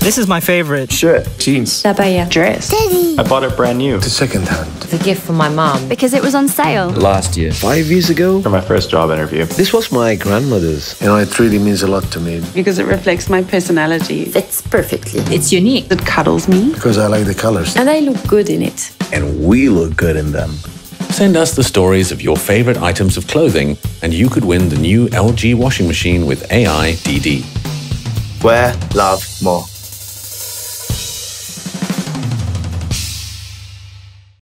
This is my favorite. Shirt. Jeans. Abaya. Dress. I bought it brand new. It's second hand. a gift from my mom. Because it was on sale. Last year. Five years ago, For my first job interview. this was my grandmother's. You know, it really means a lot to me because it reflects my personality. Fits perfectly. It's unique. It cuddles me. because I like the colors. And I look good in it. And we look good in them. Send us the stories of your favorite items of clothing, and you could win the new LG washing machine with AI DD. Wear, love, more.